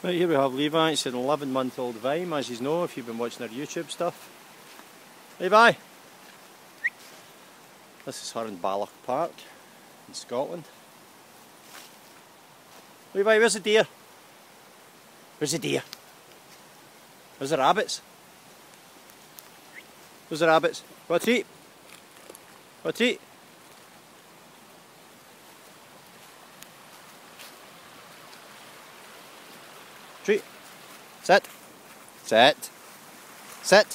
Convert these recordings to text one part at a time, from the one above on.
Right, here we have Levi, it's an 11 month old Weim, as you know if you've been watching our YouTube stuff. Levi! This is her in Balloch Park in Scotland. Levi, where's the deer? Where's the deer? Where's the rabbits? Where's the rabbits? What eat? What eat? Treat. Set. Set. Sit.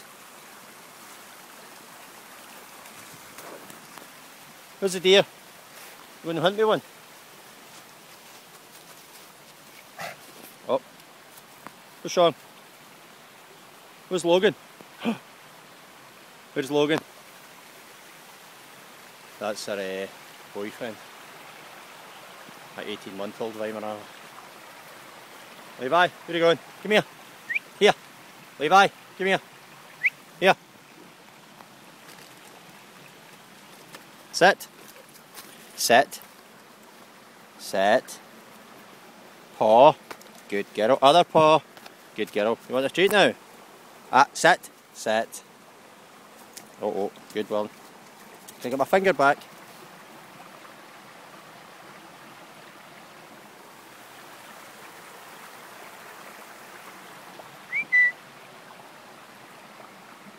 Where's the deer? You want to hunt me one? Oh. Where's Sean? Where's Logan? Where's Logan? That's her uh, boyfriend. My 18 month old Weimaraner. Levi, where are you going? Come here. Here. Levi, come here. Here. Sit. Sit. Sit. Paw. Good girl. Other paw. Good girl. You want the treat now? Ah, sit. Sit. Oh, oh. Good one. Can I get my finger back?